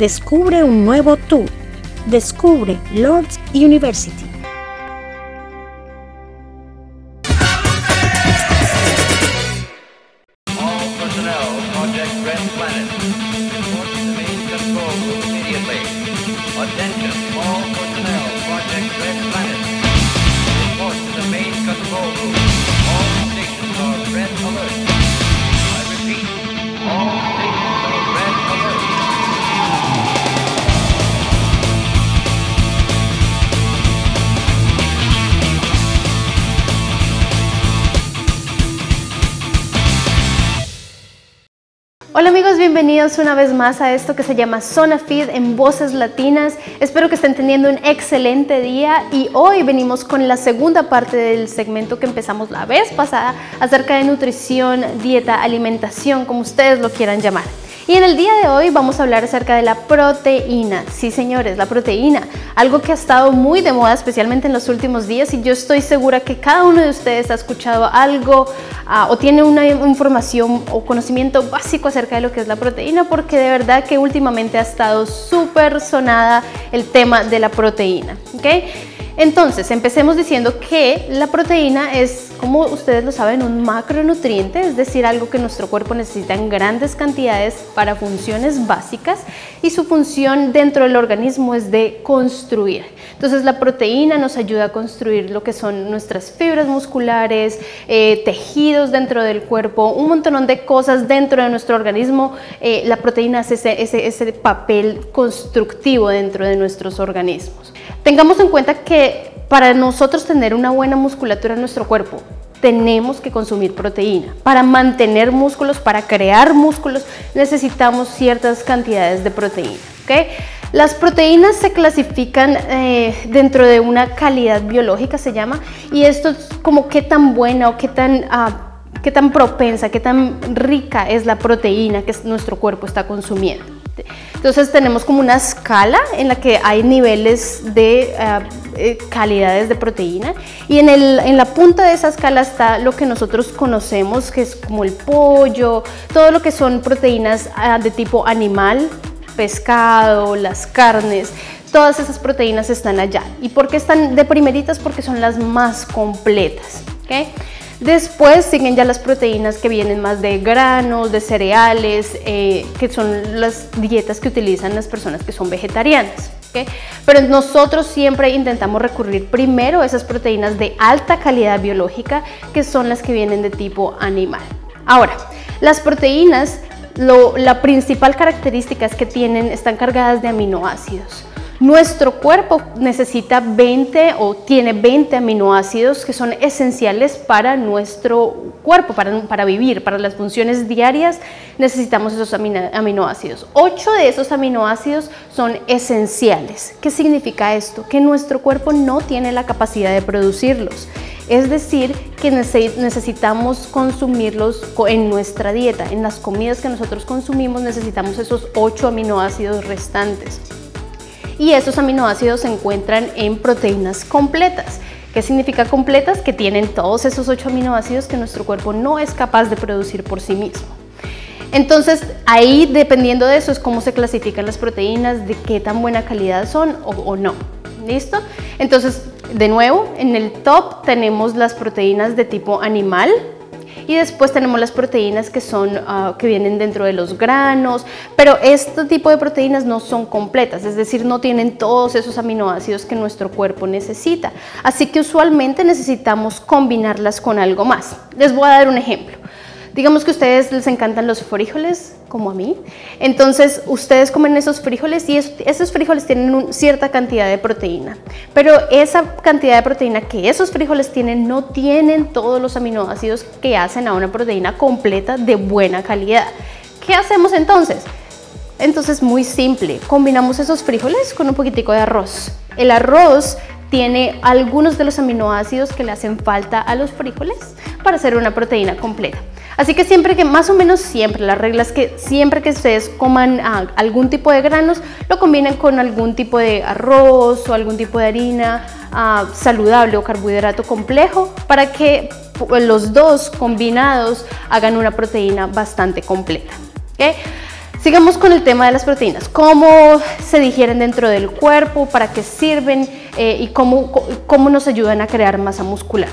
Descubre un nuevo tú. Descubre Lords University. Hola amigos, bienvenidos una vez más a esto que se llama Zona Feed en Voces Latinas. Espero que estén teniendo un excelente día y hoy venimos con la segunda parte del segmento que empezamos la vez pasada acerca de nutrición, dieta, alimentación, como ustedes lo quieran llamar. Y en el día de hoy vamos a hablar acerca de la proteína. Sí, señores, la proteína, algo que ha estado muy de moda, especialmente en los últimos días, y yo estoy segura que cada uno de ustedes ha escuchado algo ah, o tiene una información o conocimiento básico acerca de lo que es la proteína, porque de verdad que últimamente ha estado súper sonada el tema de la proteína. Entonces, empecemos diciendo que la proteína es, como ustedes lo saben, un macronutriente, es decir, algo que nuestro cuerpo necesita en grandes cantidades para funciones básicas y su función dentro del organismo es de construir. Entonces, la proteína nos ayuda a construir lo que son nuestras fibras musculares, eh, tejidos dentro del cuerpo, un montón de cosas dentro de nuestro organismo. Eh, la proteína hace ese, ese papel constructivo dentro de nuestros organismos. Tengamos en cuenta que para nosotros tener una buena musculatura en nuestro cuerpo, tenemos que consumir proteína. Para mantener músculos, para crear músculos, necesitamos ciertas cantidades de proteína. Las proteínas se clasifican eh, dentro de una calidad biológica, se llama, y esto es como qué tan buena o qué tan... Ah, qué tan propensa, qué tan rica es la proteína que nuestro cuerpo está consumiendo. Entonces tenemos como una escala en la que hay niveles de eh, eh, calidades de proteína y en, el, en la punta de esa escala está lo que nosotros conocemos que es como el pollo, todo lo que son proteínas ah, de tipo animal, pescado, las carnes, todas esas proteínas están allá. ¿Y por qué están de primeritas? Porque son las más completas. ¿okay? Después siguen ya las proteínas que vienen más de granos, de cereales, eh, que son las dietas que utilizan las personas que son vegetarianas. Pero nosotros siempre intentamos recurrir primero a esas proteínas de alta calidad biológica, que son las que vienen de tipo animal. Ahora, las proteínas, la principal característica es que tienen, están cargadas de aminoácidos. Nuestro cuerpo necesita 20 o tiene 20 aminoácidos que son esenciales para nuestro cuerpo, para, vivir, para las funciones diarias necesitamos esos aminoácidos. 8 de esos aminoácidos son esenciales. ¿Qué significa esto? Que nuestro cuerpo no tiene la capacidad de producirlos. Es decir, que necesitamos consumirlos en nuestra dieta. En las comidas que nosotros consumimos necesitamos esos 8 aminoácidos restantes y esos aminoácidos se encuentran en proteínas completas. ¿Qué significa completas? Que tienen todos esos ocho aminoácidos que nuestro cuerpo no es capaz de producir por sí mismo. Entonces, ahí dependiendo de eso es cómo se clasifican las proteínas, de qué tan buena calidad son o, o no. ¿Listo? Entonces, de nuevo, en el top tenemos las proteínas de tipo animal, y después tenemos las proteínas que, son, ah, que vienen dentro de los granos, pero este tipo de proteínas no son completas, es decir, no tienen todos esos aminoácidos que nuestro cuerpo necesita. Así que usualmente necesitamos combinarlas con algo más. Les voy a dar un ejemplo. Digamos que a ustedes les encantan los frijoles, como a mí. Entonces, ustedes comen esos frijoles y esos frijoles tienen cierta cantidad de proteína. Pero esa cantidad de proteína que esos frijoles tienen no tienen todos los aminoácidos que hacen a una proteína completa de buena calidad. ¿Qué hacemos entonces? Entonces, muy simple. Combinamos esos frijoles con un poquitico de arroz. El arroz tiene algunos de los aminoácidos que le hacen falta a los frijoles para hacer una proteína completa. Así que siempre que, más o menos siempre, las reglas que siempre que ustedes coman ah, algún tipo de granos, lo combinen con algún tipo de arroz o algún tipo de harina ah, saludable o carbohidrato complejo para que los dos combinados hagan una proteína bastante completa. Sigamos con el tema de las proteínas. ¿Cómo se digieren dentro del cuerpo? ¿Para qué sirven? Eh, ¿Y cómo, cómo nos ayudan a crear masa muscular?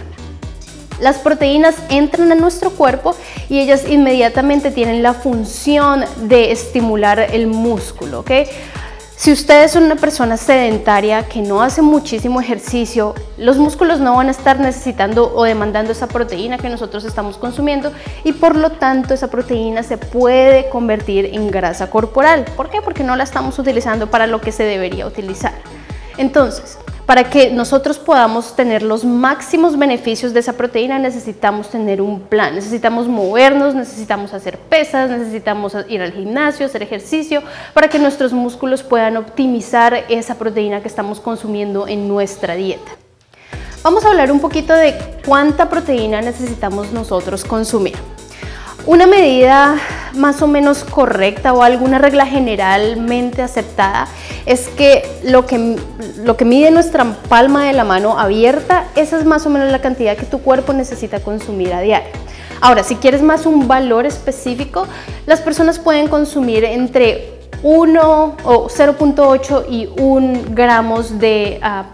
Las proteínas entran a nuestro cuerpo y ellas inmediatamente tienen la función de estimular el músculo. Si usted es una persona sedentaria que no hace muchísimo ejercicio, los músculos no van a estar necesitando o demandando esa proteína que nosotros estamos consumiendo y por lo tanto esa proteína se puede convertir en grasa corporal. ¿Por qué? Porque no la estamos utilizando para lo que se debería utilizar. Entonces, para que nosotros podamos tener los máximos beneficios de esa proteína necesitamos tener un plan, necesitamos movernos, necesitamos hacer pesas, necesitamos ir al gimnasio, hacer ejercicio, para que nuestros músculos puedan optimizar esa proteína que estamos consumiendo en nuestra dieta. Vamos a hablar un poquito de cuánta proteína necesitamos nosotros consumir. Una medida más o menos correcta o alguna regla generalmente aceptada es que lo que, lo que mide nuestra palma de la mano abierta, esa es más o menos la cantidad que tu cuerpo necesita consumir a diario. Ahora, si quieres más un valor específico, las personas pueden consumir entre 1 o 0.8 y 1 gramos de ah,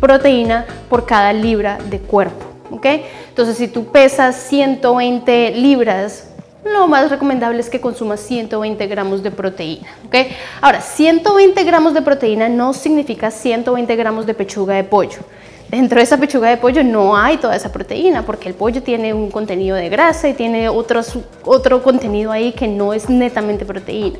proteína por cada libra de cuerpo. ¿okay? Entonces, si tú pesas 120 libras, lo más recomendable es que consumas 120 gramos de proteína. ¿okay? Ahora, 120 gramos de proteína no significa 120 gramos de pechuga de pollo. Dentro de esa pechuga de pollo no hay toda esa proteína porque el pollo tiene un contenido de grasa y tiene otro, otro contenido ahí que no es netamente proteína.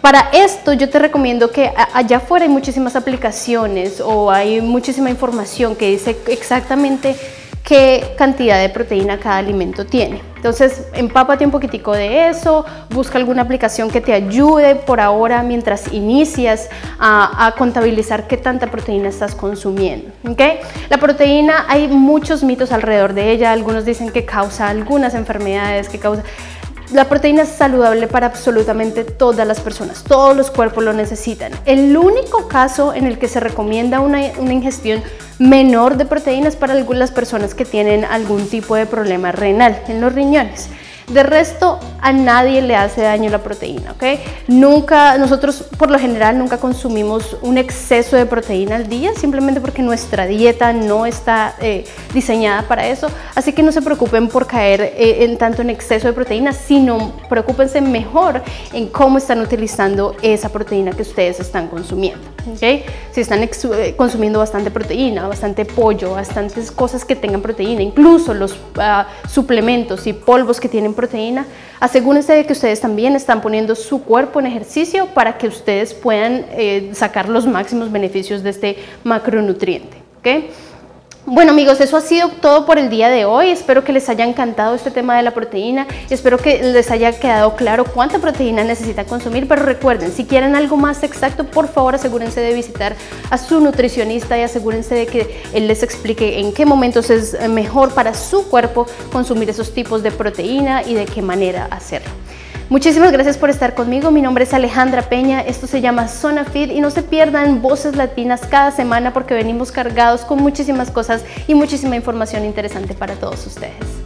Para esto yo te recomiendo que allá afuera hay muchísimas aplicaciones o hay muchísima información que dice exactamente qué cantidad de proteína cada alimento tiene. Entonces, empápate un poquitico de eso, busca alguna aplicación que te ayude por ahora mientras inicias a, contabilizar qué tanta proteína estás consumiendo. La proteína, hay muchos mitos alrededor de ella, algunos dicen que causa algunas enfermedades, que causa... La proteína es saludable para absolutamente todas las personas, todos los cuerpos lo necesitan. El único caso en el que se recomienda una, una ingestión menor de proteínas para algunas personas que tienen algún tipo de problema renal en los riñones. De resto, a nadie le hace daño la proteína, ¿ok? Nunca, nosotros por lo general nunca consumimos un exceso de proteína al día, simplemente porque nuestra dieta no está eh, diseñada para eso. Así que no se preocupen por caer eh, en tanto en exceso de proteína, sino preocúpense mejor en cómo están utilizando esa proteína que ustedes están consumiendo, ¿ok? Si están eh, consumiendo bastante proteína, bastante pollo, bastantes cosas que tengan proteína, incluso los ah, suplementos y polvos que tienen proteína, asegúrense de que ustedes también están poniendo su cuerpo en ejercicio para que ustedes puedan eh, sacar los máximos beneficios de este macronutriente. Bueno amigos, eso ha sido todo por el día de hoy. Espero que les haya encantado este tema de la proteína. Espero que les haya quedado claro cuánta proteína necesita consumir. Pero recuerden, si quieren algo más exacto, por favor asegúrense de visitar a su nutricionista y asegúrense de que él les explique en qué momentos es mejor para su cuerpo consumir esos tipos de proteína y de qué manera hacerlo. Muchísimas gracias por estar conmigo. Mi nombre es Alejandra Peña. Esto se llama Zona Fit y no se pierdan voces latinas cada semana porque venimos cargados con muchísimas cosas y muchísima información interesante para todos ustedes.